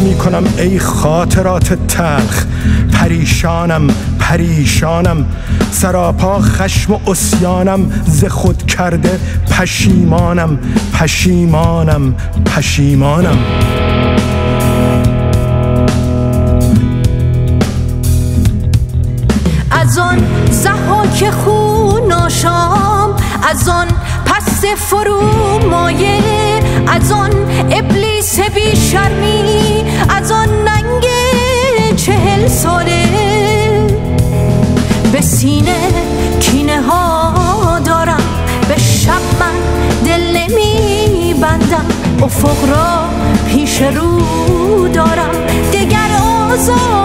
می کنم ای خاطرات تلخ. پریشانم پریشانم. سراپا خشم و اسیانم ز خود کرده پشیمانم. پشیمانم پشیمانم. از آن زحاک خون آشام از آن پس فرو مایه از آن ابلیس بی ساله به سینه کینه ها دارم. به شب من دل نمی بندم افق را پیش رو دارم. دگر آزاد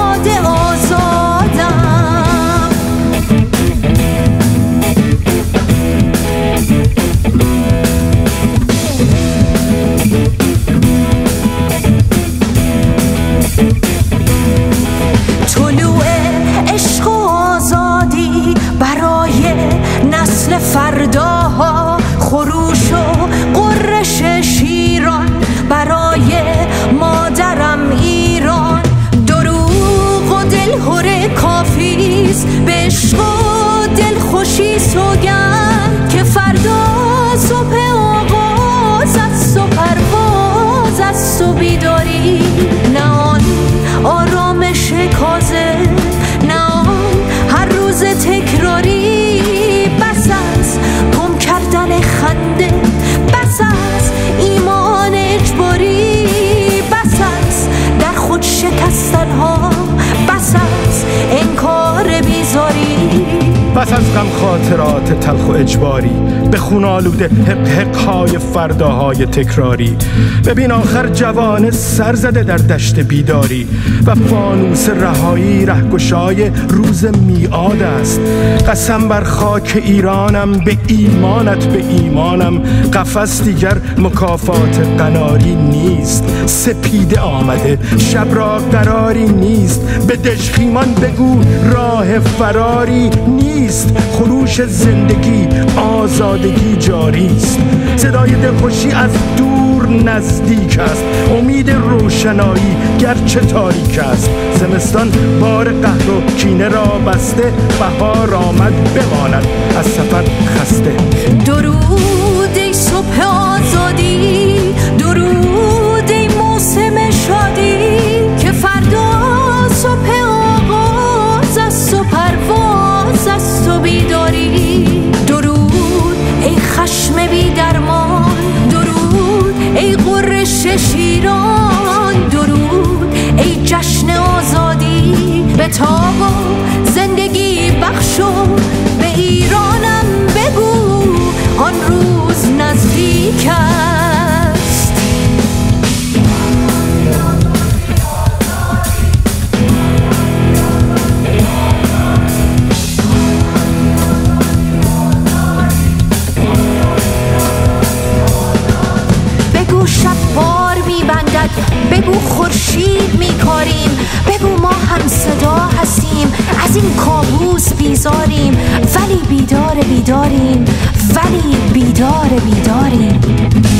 بس از غم خاطرات تلخ و اجباری به خون آلوده حق حق های فرداهای تکراری. ببین آخر جوان سر زده در دشت بیداری و فانوس رهایی رهگشای روز میاد است. قسم بر خاک ایرانم به ایمانت به ایمانم. قفس دیگر مکافات قناری نیست. سپیده آمده شب را قراری نیست. به دشخیمان بگو راه فراری نیست. خروش زندگی آزادگی جاری است. صدای دلخوشی از دور نزدیک است. امید روشنایی گرچه تاریک است. زمستان بار قهر و کینه را بسته بهار آمد بماند. از سفر خسته. درود ای صبح تو بیداری درود. ای خشم بی درمان درود. ای قرش شیران درود. ای جشن آزادی به تاب بگو خورشید میکاریم. بگو ما هم صدا هستیم. از این کابوس بیزاریم. ولی بیدار بیداریم. ولی بیدار بیداریم.